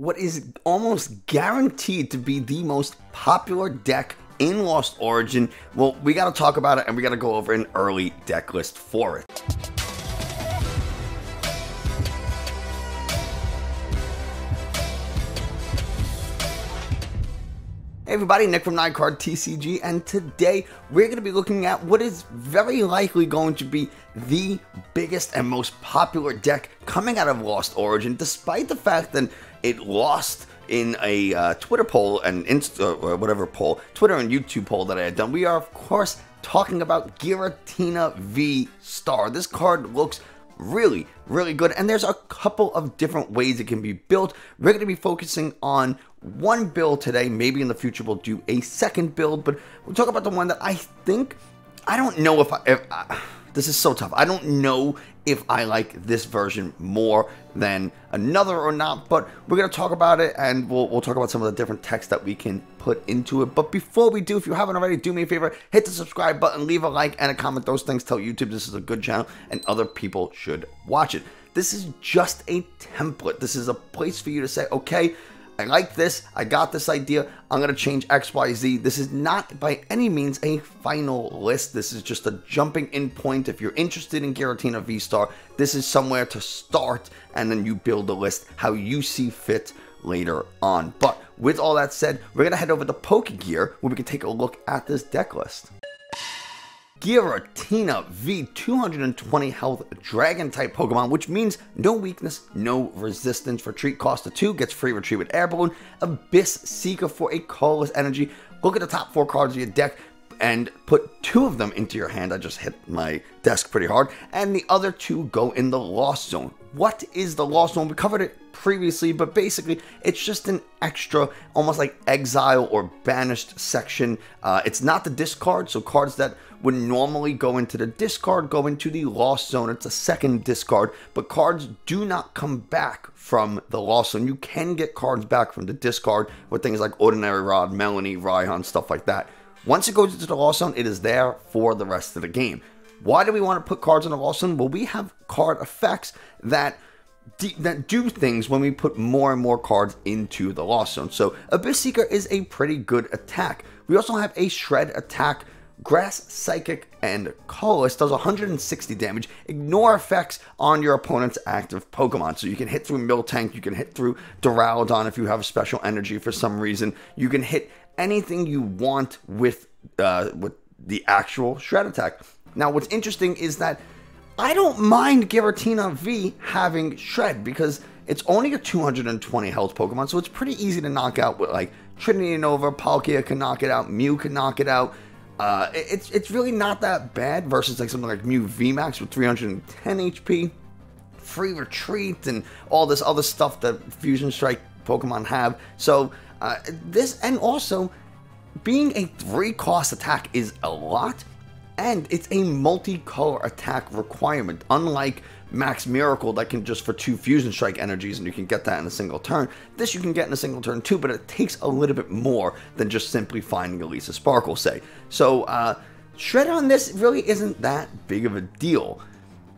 what is almost guaranteed to be the most popular deck in Lost Origin. Well, we got to talk about it and we got to go over an early deck list for it. Hey everybody, Nick from Card TCG, and today we're going to be looking at what is very likely going to be the biggest and most popular deck coming out of Lost Origin, despite the fact that it lost in a uh, Twitter poll and Insta, or uh, uh, whatever poll, Twitter and YouTube poll that I had done. We are, of course, talking about Giratina V Star. This card looks really, really good. And there's a couple of different ways it can be built. We're going to be focusing on one build today. Maybe in the future we'll do a second build, but we'll talk about the one that I think, I don't know if I, if I this is so tough. I don't know if I like this version more than another or not, but we're going to talk about it and we'll, we'll talk about some of the different text that we can put into it. But before we do, if you haven't already, do me a favor, hit the subscribe button, leave a like and a comment. Those things tell YouTube this is a good channel and other people should watch it. This is just a template. This is a place for you to say, okay, I like this. I got this idea. I'm going to change XYZ. This is not by any means a final list. This is just a jumping in point. If you're interested in Giratina V-Star, this is somewhere to start and then you build a list how you see fit later on. But with all that said, we're going to head over to Pokegear where we can take a look at this deck list. Giratina V 220 health dragon type Pokemon, which means no weakness, no resistance. For treat cost of 2, gets free retreat with Air Balloon. Abyss Seeker for a colorless energy. Look at the top 4 cards of your deck and put two of them into your hand. I just hit my desk pretty hard. And the other two go in the Lost Zone. What is the Lost Zone? We covered it previously, but basically it's just an extra, almost like exile or banished section. Uh, it's not the discard, so cards that would normally go into the discard go into the Lost Zone. It's a second discard, but cards do not come back from the Lost Zone. You can get cards back from the discard with things like Ordinary Rod, Melanie, Raihan, stuff like that. Once it goes into the Lost Zone, it is there for the rest of the game. Why do we want to put cards in the Lost Zone? Well, we have card effects that that do things when we put more and more cards into the Lost Zone. So Abyss Seeker is a pretty good attack. We also have a Shred attack. Grass, Psychic, and Colorless does 160 damage. Ignore effects on your opponent's active Pokemon. So you can hit through Miltank, you can hit through Duraludon if you have special energy for some reason. You can hit anything you want with uh, with the actual Shred attack. Now, what's interesting is that I don't mind Giratina V having Shred because it's only a 220 health Pokemon, so it's pretty easy to knock out with like Trinity Nova, Palkia can knock it out, Mew can knock it out. Uh, it's it's really not that bad versus like something like Mew VMAX with 310 HP, free retreat, and all this other stuff that Fusion Strike Pokemon have. So uh, this and also being a three cost attack is a lot and it's a multicolor attack requirement, unlike Max Miracle that can just for two Fusion Strike energies and you can get that in a single turn. This you can get in a single turn too, but it takes a little bit more than just simply finding Elesa Sparkle, say. So, uh, Shred on this really isn't that big of a deal.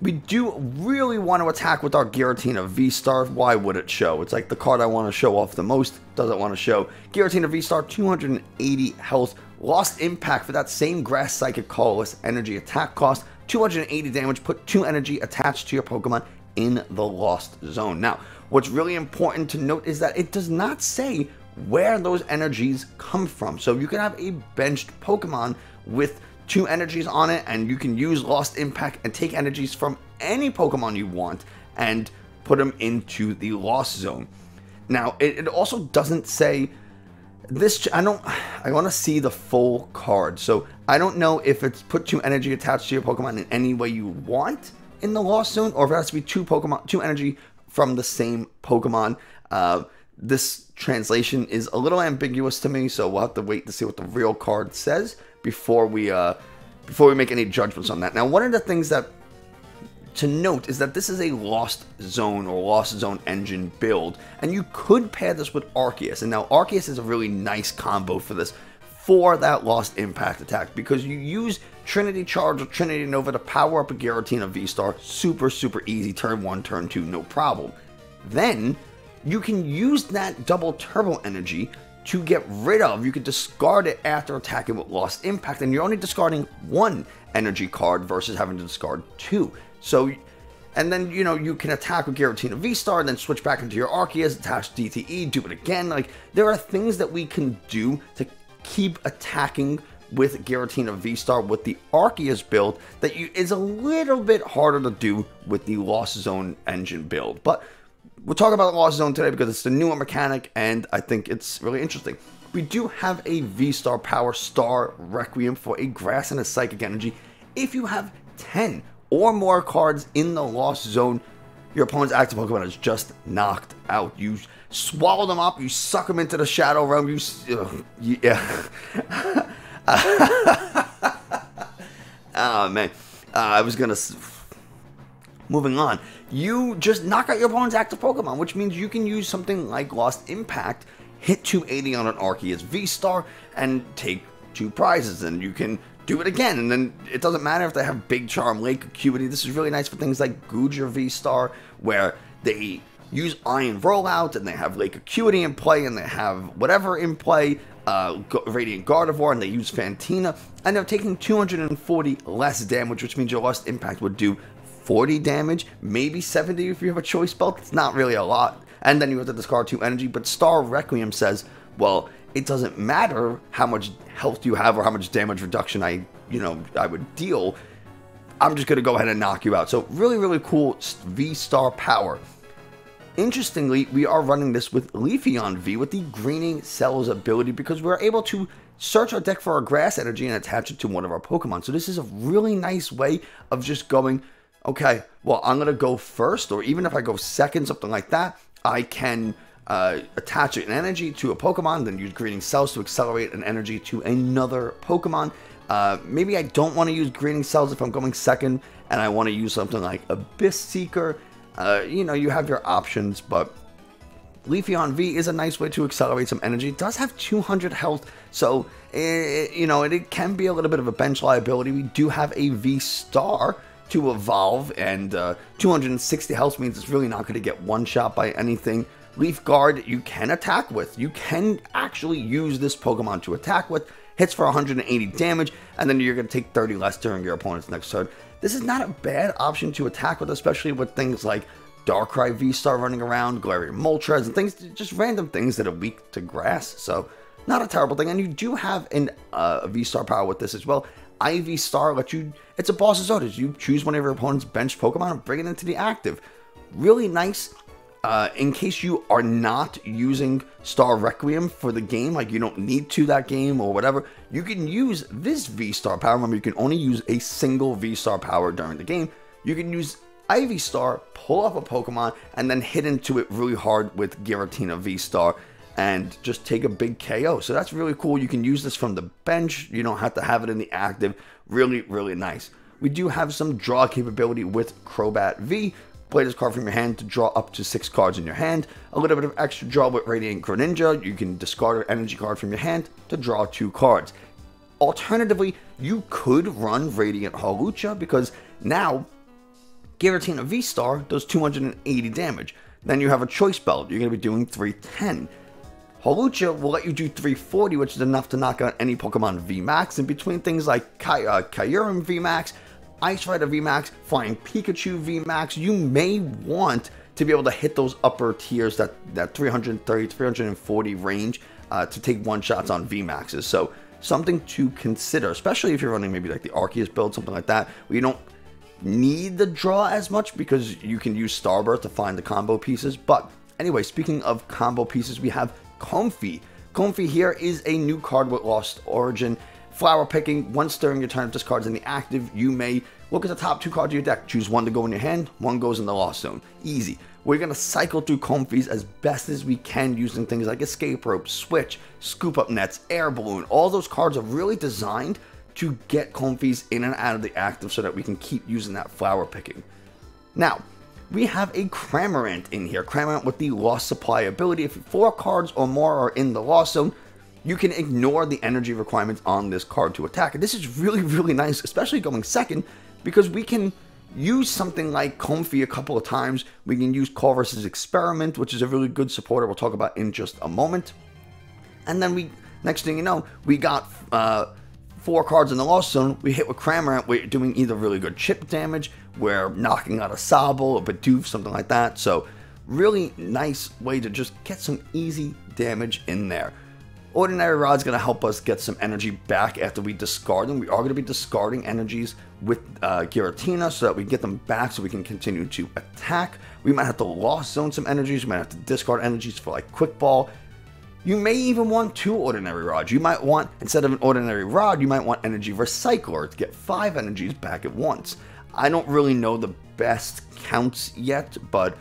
We do really want to attack with our Giratina V-Star. Why would it show? It's like the card I want to show off the most doesn't want to show. Giratina V-Star, 280 health, Lost Impact for that same Grass Psychic Colorless energy attack cost. 280 damage, put 2 energy attached to your Pokemon in the Lost Zone. Now, what's really important to note is that it does not say where those energies come from. So you can have a benched Pokemon with two energies on it, and you can use Lost Impact and take energies from any Pokemon you want and put them into the Lost Zone. Now, it, it also doesn't say this I don't I want to see the full card. So I don't know if it's put two energy attached to your Pokemon in any way you want in the Lost Zone, or if it has to be two Pokemon, two energy from the same Pokemon. Uh, this translation is a little ambiguous to me, so we'll have to wait to see what the real card says before we uh, before we make any judgments on that. Now, one of the things that to note is that this is a Lost Zone or Lost Zone engine build, and you could pair this with Arceus. And now Arceus is a really nice combo for this, for that Lost Impact attack, because you use Trinity Charge or Trinity Nova to power up a Giratina V-Star, super, super easy, turn 1, turn 2, no problem. Then, you can use that double turbo energy to get rid of. You can discard it after attacking with Lost Impact, and you're only discarding one energy card versus having to discard two. So, and then, you know, you can attack with Giratina V-Star, then switch back into your Arceus, attach DTE, do it again. Like, there are things that we can do to keep attacking with Giratina V-Star with the Arceus build that you, is a little bit harder to do with the Lost Zone engine build. But we'll talk about the Lost Zone today because it's the newer mechanic and I think it's really interesting. We do have a V-Star Power Star Requiem for a Grass and a Psychic Energy. If you have 10 or more cards in the Lost Zone, your opponent's active Pokemon is just knocked out. You swallow them up, you suck them into the Shadow Realm, you... Uh, yeah. oh, man. Uh, I was gonna... Moving on, you just knock out your opponent's active Pokemon, which means you can use something like Lost Impact, hit 280 on an Arceus V-Star, and take two prizes, and you can do it again, and then it doesn't matter if they have Big Charm, Lake Acuity. This is really nice for things like Goodra V-Star, where they use Iron Rollout, and they have Lake Acuity in play, and they have whatever in play, uh, Radiant Gardevoir, and they use Fantina, and they're taking 240 less damage, which means your Lost Impact would do 40 damage, maybe 70 if you have a choice belt. It's not really a lot. And then you have to discard 2 energy, but Star Requiem says, well, it doesn't matter how much health you have or how much damage reduction I, you know, I would deal. I'm just going to go ahead and knock you out. So really, really cool V-Star power. Interestingly, we are running this with Leafeon V with the Greening Cells ability because we're able to search our deck for our grass energy and attach it to one of our Pokemon. So this is a really nice way of just going okay, well, I'm going to go first, or even if I go second, something like that, I can uh, attach an energy to a Pokemon, then use Greening Cells to accelerate an energy to another Pokemon. Uh, maybe I don't want to use Greening Cells if I'm going second, and I want to use something like Abyss Seeker. Uh, you know, you have your options, but Leafeon V is a nice way to accelerate some energy. It does have 200 health, so, it, you know, it, it can be a little bit of a bench liability. We do have a V Star, to evolve, and uh, 260 health means it's really not going to get one shot by anything. Leaf Guard you can attack with. You can actually use this Pokemon to attack with. Hits for 180 damage, and then you're going to take 30 less during your opponent's next turn. This is not a bad option to attack with, especially with things like Darkrai V-Star running around, Galarian Moltres, and things, just random things that are weak to grass. So, not a terrible thing. And you do have an, uh, V-Star power with this as well. Ivy Star lets you, it's a boss's orders. You choose one of your opponent's bench Pokemon and bring it into the active. Really nice. Uh, in case you are not using Star Requiem for the game, like you don't need to that game or whatever, you can use this V-Star power. Remember, you can only use a single V-Star power during the game. You can use Ivy Star, pull up a Pokemon, and then hit into it really hard with Giratina V-Star and just take a big KO. So that's really cool. You can use this from the bench. You don't have to have it in the active. Really, really nice. We do have some draw capability with Crobat V. Play this card from your hand to draw up to six cards in your hand. A little bit of extra draw with Radiant Greninja. You can discard an energy card from your hand to draw two cards. Alternatively, you could run Radiant Hawlucha because now Giratina V-Star does 280 damage. Then you have a choice belt. You're going to be doing 310. Hawlucha will let you do 340, which is enough to knock out any Pokemon VMAX. And between things like Ky uh, Kyurem VMAX, Ice Rider VMAX, Flying Pikachu VMAX, you may want to be able to hit those upper tiers, that, that 330, 340 range, uh, to take one shots on VMAXs. So something to consider, especially if you're running maybe like the Arceus build, something like that, where you don't need the draw as much because you can use Starbirth to find the combo pieces. But anyway, speaking of combo pieces, we have Comfey. Comfy here is a new card with Lost Origin. Flower picking, once during your turn, if this card's in the active, you may look at the top two cards of your deck. Choose one to go in your hand, one goes in the Lost Zone. Easy. We're going to cycle through Comfeys as best as we can using things like Escape Rope, Switch, Scoop Up Nets, Air Balloon. All those cards are really designed to get Comfeys in and out of the active so that we can keep using that flower picking. Now, we have a Cramorant in here. Cramorant with the Lost Supply ability. If four cards or more are in the Lost Zone, you can ignore the energy requirements on this card to attack. And this is really, really nice, especially going second, because we can use something like Comfey a couple of times. We can use Colress's Experiment, which is a really good supporter we'll talk about in just a moment. And then we, next thing you know, we got uh, four cards in the Lost Zone. We hit with Cramorant, we're doing either really good chip damage, we're knocking out a Sobble, a Bidoof, something like that. So really nice way to just get some easy damage in there. Ordinary Rod's going to help us get some energy back after we discard them. We are going to be discarding energies with uh, Giratina so that we get them back so we can continue to attack. We might have to lost zone some energies. We might have to discard energies for like Quick Ball. You may even want two Ordinary Rods. You might want, instead of an Ordinary Rod, you might want Energy Recycler to get five energies back at once. I don't really know the best counts yet, but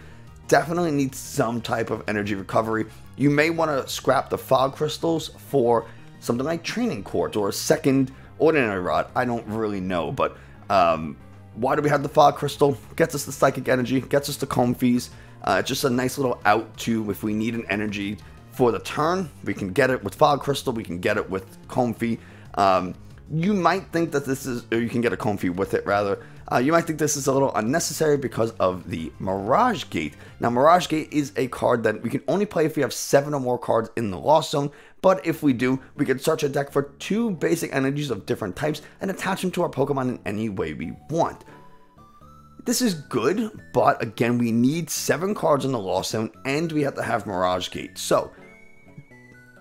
definitely need some type of energy recovery. You may want to scrap the fog crystals for something like training quartz or a second ordinary rod. I don't really know, but um, why do we have the fog crystal? Gets us the psychic energy, gets us the Comfeys. Uh, just a nice little out to if we need an energy for the turn, we can get it with fog crystal, we can get it with Comfey. Um, you might think that this is, or you can get a Comfey with it rather. Uh, you might think this is a little unnecessary because of the Mirage Gate. Now, Mirage Gate is a card that we can only play if we have seven or more cards in the Lost Zone, but if we do, we can search a deck for two basic energies of different types and attach them to our Pokemon in any way we want. This is good, but again, we need seven cards in the Lost Zone and we have to have Mirage Gate. So,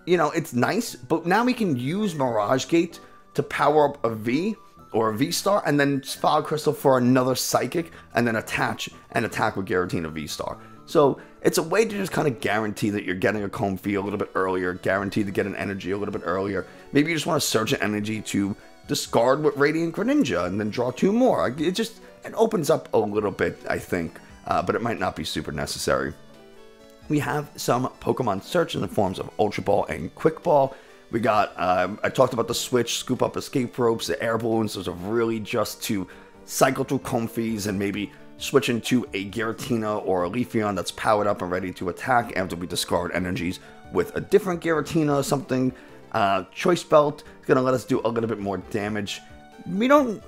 you know, it's nice, but now we can use Mirage Gate to power up a V or a V Star, and then Fog Crystal for another Psychic, and then attach and attack with Giratina V Star. So it's a way to just kind of guarantee that you're getting a Comfey a little bit earlier, guarantee to get an energy a little bit earlier. Maybe you just want to search an energy to discard with Radiant Greninja and then draw two more. It just it opens up a little bit, I think, uh, but it might not be super necessary. We have some Pokemon search in the forms of Ultra Ball and Quick Ball. We got, um, I talked about the switch, scoop up escape ropes, the air balloons. Those are really just to cycle through Comfeys and maybe switch into a Giratina or a Leafeon that's powered up and ready to attack after we discard energies with a different Giratina or something. Uh, Choice Belt to let us do a little bit more damage. We don't,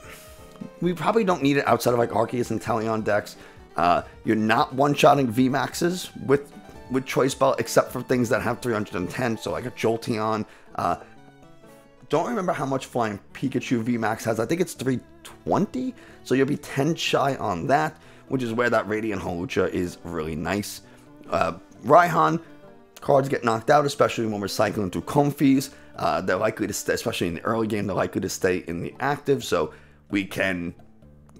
we probably don't need it outside of like Arceus and Teleon decks. Uh, you're not one-shotting VMAXs with with Choice Belt except for things that have 310, so like a Jolteon, uh, don't remember how much Flying Pikachu VMAX has. I think it's 320, so you'll be 10 shy on that, which is where that Radiant Hawlucha is really nice. Uh, Raihan, cards get knocked out, especially when we're cycling through Comfeys. Uh, they're likely to stay, especially in the early game, they're likely to stay in the active, so we can...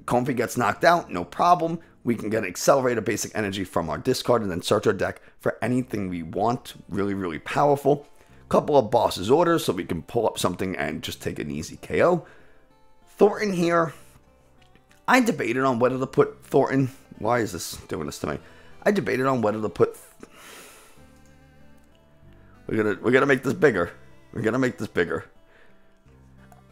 Comfey gets knocked out, no problem. We can get accelerated basic energy from our discard and then search our deck for anything we want. Really, really powerful couple of boss's orders so we can pull up something and just take an easy KO. Thorton here. I debated on whether to put Thorton. Why is this doing this to me? I debated on whether to put. We're gonna we're gonna make this bigger. We're gonna make this bigger.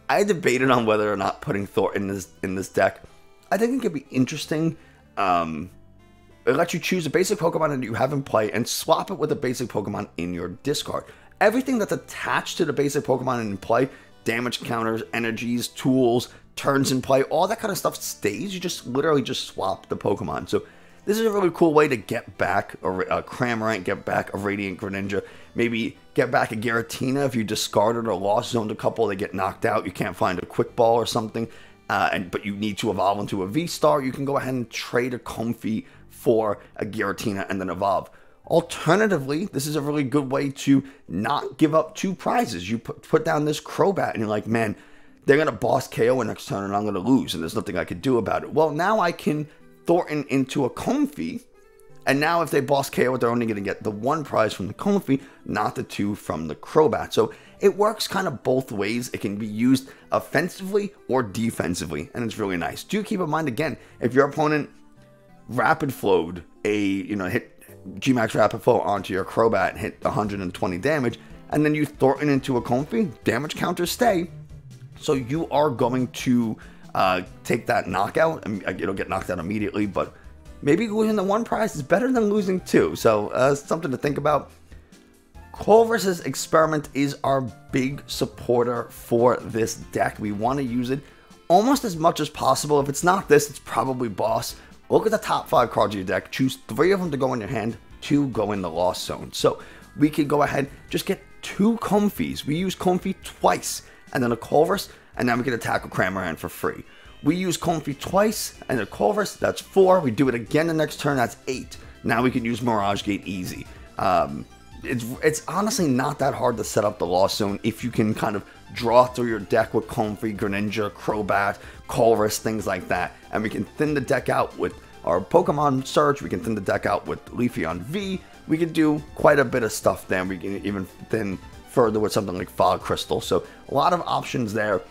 I debated on whether or not putting Thor in this in this deck. I think it could be interesting. Um, it lets you choose a basic Pokemon that you have in play and swap it with a basic Pokemon in your discard everything that's attached to the basic Pokemon in play, damage counters, energies, tools, turns in play, all that kind of stuff stays. You just literally just swap the Pokemon. So this is a really cool way to get back a, a Cramorant, get back a Radiant Greninja, maybe get back a Giratina if you discarded or lost zoned a couple, they get knocked out, you can't find a Quick Ball or something, uh, and but you need to evolve into a V-Star, you can go ahead and trade a Comfey for a Giratina and then evolve. Alternatively, this is a really good way to not give up two prizes. You put, put down this Crobat and you're like, man, they're going to boss KO next turn and I'm going to lose and there's nothing I can do about it. Well, now I can Thorton into a Comfey. And now if they boss KO, they're only going to get the one prize from the Comfey, not the two from the Crobat. So it works kind of both ways. It can be used offensively or defensively, and it's really nice. Do keep in mind, again, if your opponent rapid flowed a, you know, hit Gmax Rapid Flow onto your Crobat and hit 120 damage, and then you Thorton into a Comfey, damage counters stay. So you are going to uh, take that knockout, and it'll get knocked out immediately, but maybe losing the one prize is better than losing two. So uh, something to think about. Colress's Experiment is our big supporter for this deck. We want to use it almost as much as possible. If it's not this, it's probably boss. Look at the top five cards of your deck. Choose three of them to go in your hand, two go in the lost zone. So we could go ahead, just get two Comfeys. We use Comfey twice, and then a Colress, and then we can attack a Cramorant for free. We use Comfey twice, and a Colress, that's four. We do it again the next turn, that's eight. Now we can use Mirage Gate easy. Um, it's, it's honestly not that hard to set up the Lost Zone if you can kind of draw through your deck with Comfey, Greninja, Crobat, Colress, things like that. And we can thin the deck out with our Pokemon Search, we can thin the deck out with Leafeon V, we can do quite a bit of stuff then. We can even thin further with something like Fog Crystal. So a lot of options there.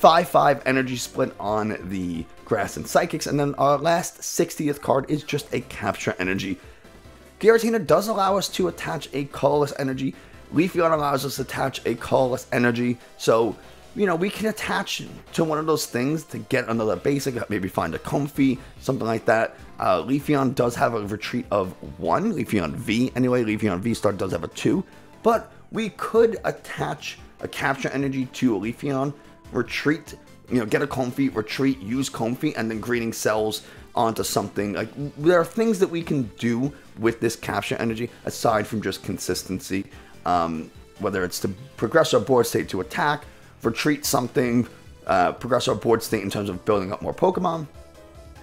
5-5 energy split on the Grass and Psychics. And then our last 60th card is just a Capture Energy. Giratina does allow us to attach a colorless energy. Leafeon allows us to attach a colorless energy. So, you know, we can attach to one of those things to get another basic, maybe find a Comfey, something like that. Uh, Leafeon does have a retreat of one, Leafeon V anyway. Leafeon V Star does have a two, but we could attach a capture energy to a Leafeon, retreat, you know, get a Comfey, retreat, use Comfey, and then Greening Cells onto something. Like there are things that we can do with this capture energy aside from just consistency. Um, whether it's to progress our board state to attack, retreat something, uh, progress our board state in terms of building up more Pokemon.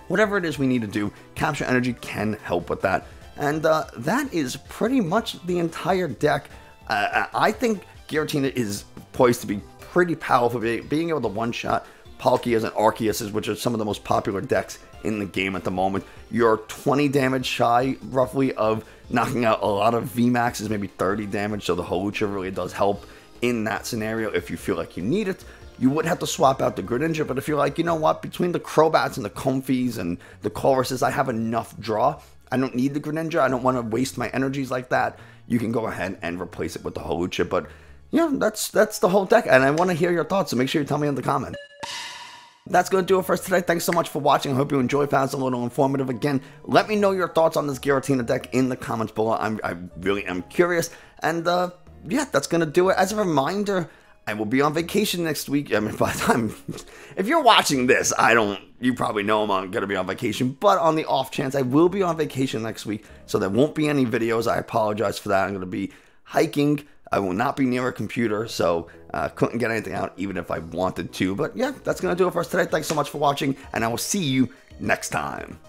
Whatever it is we need to do, capture energy can help with that. And uh, that is pretty much the entire deck. Uh, I think Giratina is poised to be pretty powerful, being able to one-shot Palkias and Arceus, which are some of the most popular decks in the game at the moment. You're 20 damage shy, roughly, of knocking out a lot of VMAXs, maybe 30 damage, so the Hawlucha really does help in that scenario if you feel like you need it. You would have to swap out the Greninja, but if you're like, you know what, between the Crobats and the Comfeys and the Colresses, I have enough draw. I don't need the Greninja. I don't want to waste my energies like that. You can go ahead and replace it with the Hawlucha, but yeah, that's that's the whole deck, and I want to hear your thoughts, so make sure you tell me in the comment that's going to do it for us today. Thanks so much for watching. I hope you enjoyed. Found a little informative. Again, let me know your thoughts on this Giratina deck in the comments below. I'm, I really am curious. And uh, yeah, that's going to do it. As a reminder, I will be on vacation next week. I mean, by the time, if you're watching this, I don't, you probably know I'm going to be on vacation. But on the off chance, I will be on vacation next week. So there won't be any videos. I apologize for that. I'm going to be hiking I will not be near a computer, so uh, couldn't get anything out even if I wanted to. But yeah, that's going to do it for us today. Thanks so much for watching, and I will see you next time.